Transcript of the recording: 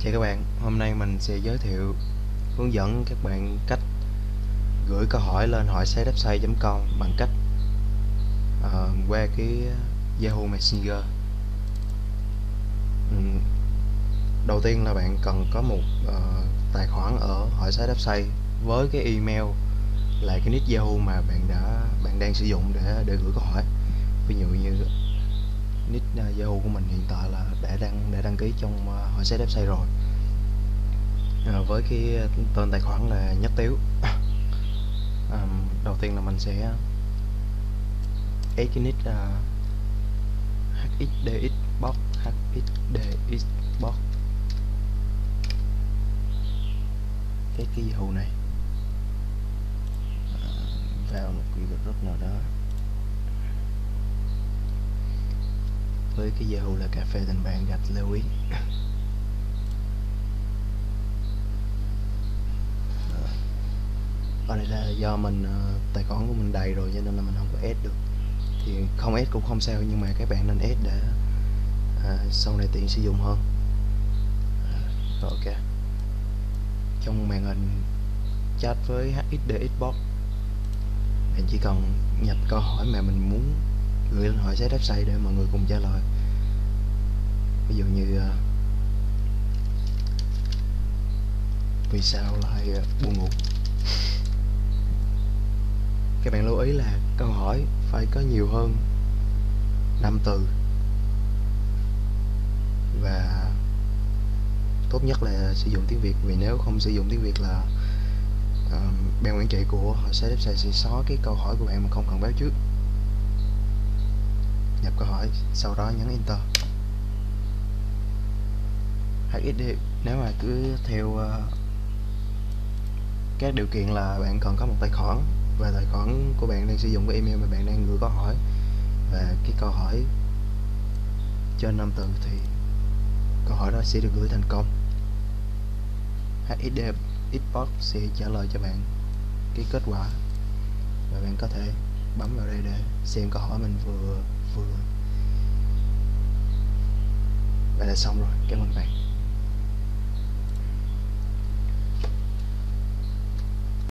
Chào các bạn, hôm nay mình sẽ giới thiệu hướng dẫn các bạn cách gửi câu hỏi lên hỏi com bằng cách uh, qua cái Yahoo Messenger. Uhm. đầu tiên là bạn cần có một uh, tài khoản ở hỏi website với cái email là cái nick Yahoo mà bạn đã bạn đang sử dụng để để gửi câu hỏi. Ví dụ như nick uh, Yahoo của mình hiện tại là đã ký trong ờ, hội hỏi website rồi. À, với cái ờ, tên tài khoản là nhất tiếu. À, đầu tiên là mình sẽ add uh, hxdx box hxdxbox hxdxbox cái cái Yahoo này. À, vào một cái group nào đó. Với cái Yahoo là cà phê tình bạn gạch lưu ý. Ờ. Ờ, Và đây là do mình ờ, tài khoản của mình đầy rồi cho nên là mình không có add được. Thì không add cũng không sao nhưng mà các bạn nên add để à, sau này tiện sử dụng hơn. Rồi ok. Trong màn hình chat với HXD XBOX bạn chỉ cần nhập câu hỏi mà mình muốn gửi lên hỏi set website để mọi người cùng trả lời dụ như uh, vì sao lại ờ, buồn ngủ? Các bạn lưu ý là câu hỏi phải có nhiều hơn 5 từ. Và tốt nhất là sử dụng tiếng Việt vì nếu không sử dụng tiếng Việt là uh, ban quản trị của họ sẽ website sẽ xóa cái câu hỏi của bạn mà không cần báo trước. Nhập câu hỏi sau đó nhấn enter. HXD nếu mà cứ theo uh, các điều kiện là bạn cần có một tài khoản và tài khoản của bạn đang sử dụng cái email mà bạn đang gửi câu hỏi và cái câu hỏi trên 5 từ thì câu hỏi đó sẽ được gửi thành công. HXD Xbox sẽ trả lời cho bạn cái kết quả và bạn có thể bấm vào đây để xem câu hỏi mình vừa vừa. Vậy là xong rồi. Cảm ơn bạn.